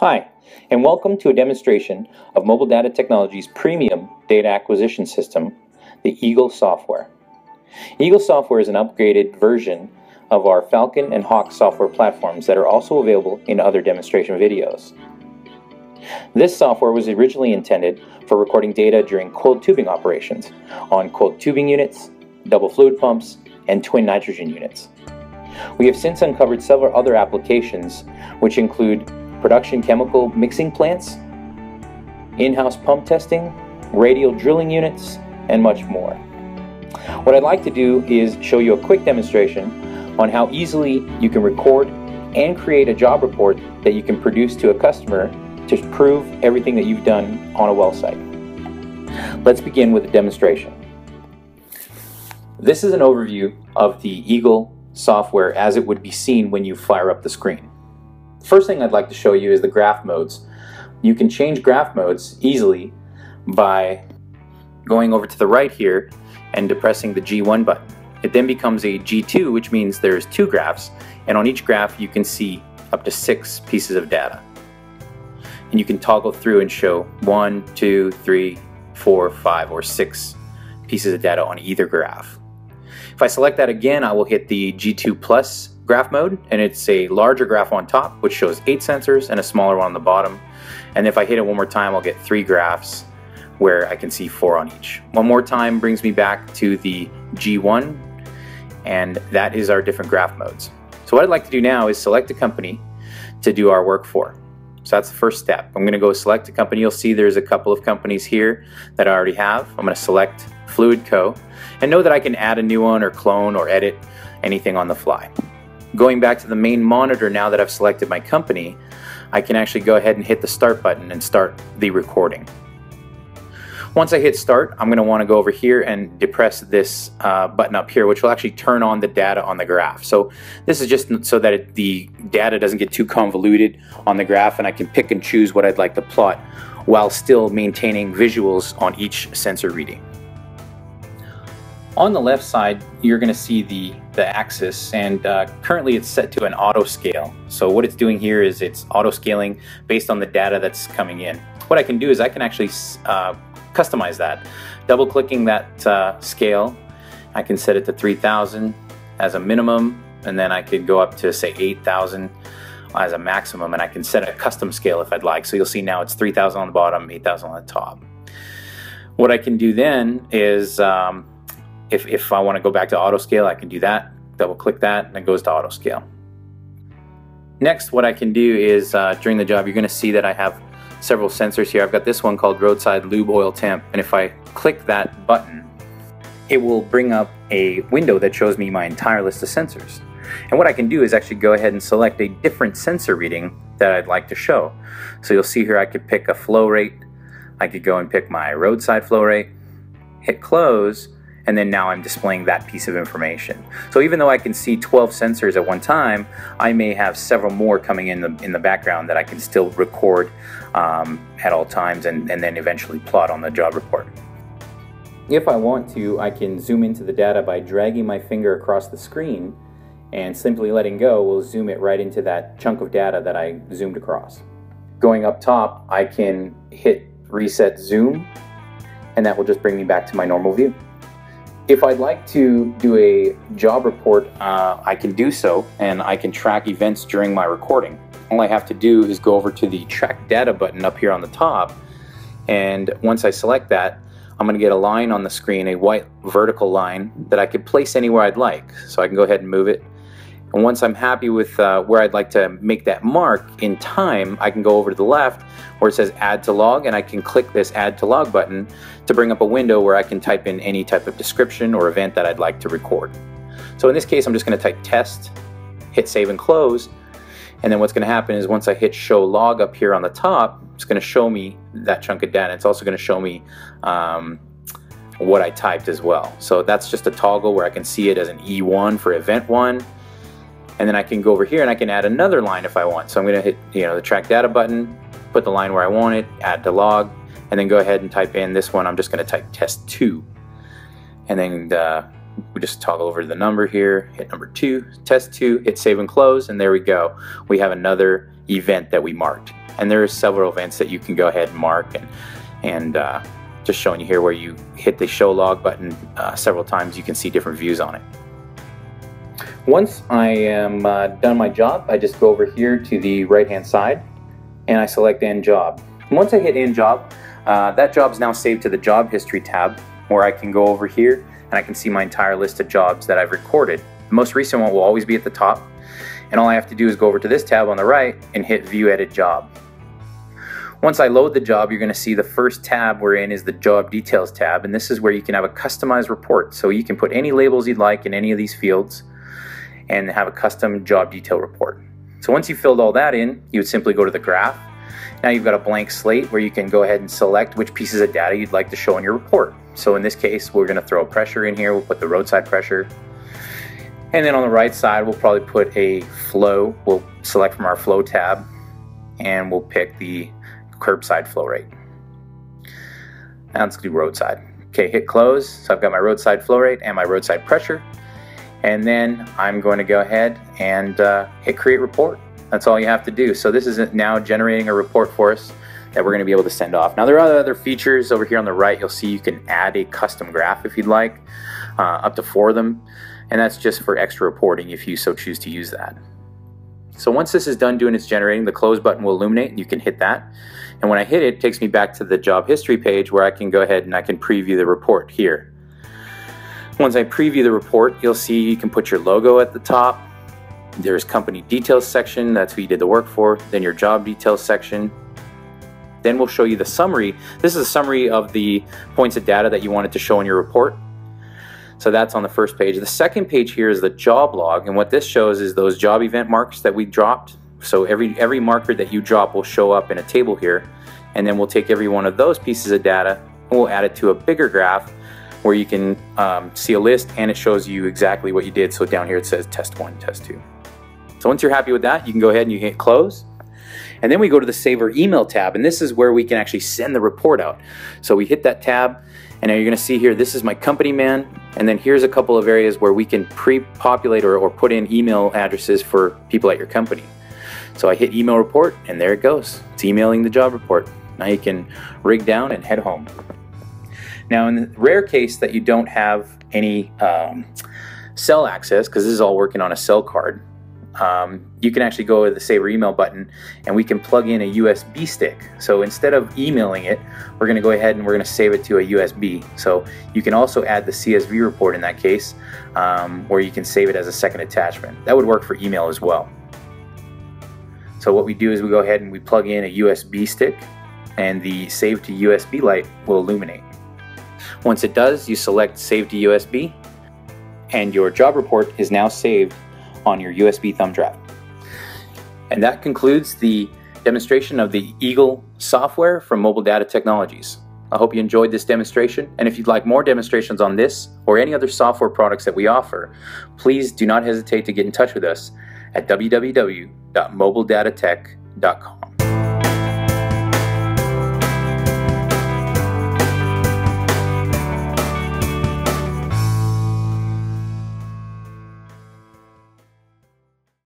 Hi, and welcome to a demonstration of Mobile Data Technologies' premium data acquisition system, the Eagle software. Eagle software is an upgraded version of our Falcon and Hawk software platforms that are also available in other demonstration videos. This software was originally intended for recording data during coiled tubing operations on coiled tubing units, double fluid pumps, and twin nitrogen units. We have since uncovered several other applications which include production chemical mixing plants, in-house pump testing, radial drilling units, and much more. What I'd like to do is show you a quick demonstration on how easily you can record and create a job report that you can produce to a customer to prove everything that you've done on a well site. Let's begin with a demonstration. This is an overview of the Eagle software as it would be seen when you fire up the screen. First thing I'd like to show you is the graph modes. You can change graph modes easily by going over to the right here and depressing the G1 button. It then becomes a G2, which means there's two graphs, and on each graph you can see up to six pieces of data. And you can toggle through and show one, two, three, four, five, or six pieces of data on either graph. If I select that again, I will hit the G2 Plus graph mode, and it's a larger graph on top, which shows eight sensors, and a smaller one on the bottom. And if I hit it one more time, I'll get three graphs where I can see four on each. One more time brings me back to the G1, and that is our different graph modes. So what I'd like to do now is select a company to do our work for. So that's the first step. I'm gonna go select a company. You'll see there's a couple of companies here that I already have. I'm gonna select Fluid Co. and know that I can add a new one or clone or edit anything on the fly. Going back to the main monitor now that I've selected my company, I can actually go ahead and hit the start button and start the recording. Once I hit start, I'm going to want to go over here and depress this uh, button up here, which will actually turn on the data on the graph. So this is just so that it, the data doesn't get too convoluted on the graph and I can pick and choose what I'd like to plot while still maintaining visuals on each sensor reading. On the left side, you're going to see the, the axis, and uh, currently it's set to an auto scale. So what it's doing here is it's auto scaling based on the data that's coming in. What I can do is I can actually uh, customize that. Double clicking that uh, scale, I can set it to 3000 as a minimum, and then I could go up to say 8000 as a maximum, and I can set a custom scale if I'd like. So you'll see now it's 3000 on the bottom, 8000 on the top. What I can do then is um, if, if I want to go back to auto scale, I can do that. Double click that and it goes to auto scale. Next, what I can do is uh, during the job, you're going to see that I have several sensors here. I've got this one called roadside lube oil temp. And if I click that button, it will bring up a window that shows me my entire list of sensors. And what I can do is actually go ahead and select a different sensor reading that I'd like to show. So you'll see here I could pick a flow rate. I could go and pick my roadside flow rate, hit close, and then now I'm displaying that piece of information. So even though I can see 12 sensors at one time, I may have several more coming in the, in the background that I can still record um, at all times and, and then eventually plot on the job report. If I want to, I can zoom into the data by dragging my finger across the screen and simply letting go will zoom it right into that chunk of data that I zoomed across. Going up top, I can hit reset zoom and that will just bring me back to my normal view. If I'd like to do a job report, uh, I can do so and I can track events during my recording. All I have to do is go over to the track data button up here on the top and once I select that, I'm going to get a line on the screen, a white vertical line that I could place anywhere I'd like. So I can go ahead and move it and once I'm happy with uh, where I'd like to make that mark in time, I can go over to the left where it says add to log and I can click this add to log button to bring up a window where I can type in any type of description or event that I'd like to record. So in this case, I'm just gonna type test, hit save and close. And then what's gonna happen is once I hit show log up here on the top, it's gonna show me that chunk of data. It's also gonna show me um, what I typed as well. So that's just a toggle where I can see it as an E1 for event one and then I can go over here and I can add another line if I want. So I'm gonna hit you know the track data button, put the line where I want it, add to log, and then go ahead and type in this one. I'm just gonna type test two. And then uh, we just toggle over to the number here, hit number two, test two, hit save and close, and there we go. We have another event that we marked. And there are several events that you can go ahead and mark and, and uh, just showing you here where you hit the show log button uh, several times, you can see different views on it. Once I am uh, done my job, I just go over here to the right hand side and I select end job. Once I hit end job, uh, that job is now saved to the job history tab where I can go over here and I can see my entire list of jobs that I've recorded. The most recent one will always be at the top and all I have to do is go over to this tab on the right and hit view edit job. Once I load the job, you're going to see the first tab we're in is the job details tab, and this is where you can have a customized report. So you can put any labels you'd like in any of these fields and have a custom job detail report. So once you've filled all that in, you would simply go to the graph. Now you've got a blank slate where you can go ahead and select which pieces of data you'd like to show in your report. So in this case, we're going to throw a pressure in here. We'll put the roadside pressure. And then on the right side, we'll probably put a flow. We'll select from our flow tab and we'll pick the curbside flow rate. Now let's do roadside. Okay, hit close. So I've got my roadside flow rate and my roadside pressure. And then I'm going to go ahead and uh, hit create report. That's all you have to do. So this is now generating a report for us that we're going to be able to send off. Now there are other features over here on the right. You'll see you can add a custom graph if you'd like, uh, up to four of them. And that's just for extra reporting if you so choose to use that. So once this is done doing its generating, the close button will illuminate and you can hit that. And when I hit it, it takes me back to the job history page where I can go ahead and I can preview the report here. Once I preview the report, you'll see you can put your logo at the top. There's company details section, that's who you did the work for. Then your job details section. Then we'll show you the summary. This is a summary of the points of data that you wanted to show in your report. So that's on the first page. The second page here is the job log, and what this shows is those job event marks that we dropped. So every, every marker that you drop will show up in a table here, and then we'll take every one of those pieces of data and we'll add it to a bigger graph where you can um, see a list and it shows you exactly what you did. So down here it says test one, test two. So once you're happy with that, you can go ahead and you hit close. And then we go to the Save or Email tab, and this is where we can actually send the report out. So we hit that tab, and now you're gonna see here, this is my company man, and then here's a couple of areas where we can pre-populate or, or put in email addresses for people at your company. So I hit email report, and there it goes. It's emailing the job report. Now you can rig down and head home. Now, in the rare case that you don't have any um, cell access, because this is all working on a cell card, um, you can actually go to the Save or Email button and we can plug in a USB stick. So instead of emailing it, we're going to go ahead and we're going to save it to a USB. So you can also add the CSV report in that case, um, where you can save it as a second attachment. That would work for email as well. So what we do is we go ahead and we plug in a USB stick and the Save to USB light will illuminate. Once it does, you select Save to USB and your job report is now saved on your USB thumb drive. And that concludes the demonstration of the Eagle software from Mobile Data Technologies. I hope you enjoyed this demonstration, and if you'd like more demonstrations on this or any other software products that we offer, please do not hesitate to get in touch with us at www.mobiledatatech.com.